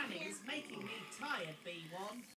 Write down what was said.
Scranning is making me tired, B1.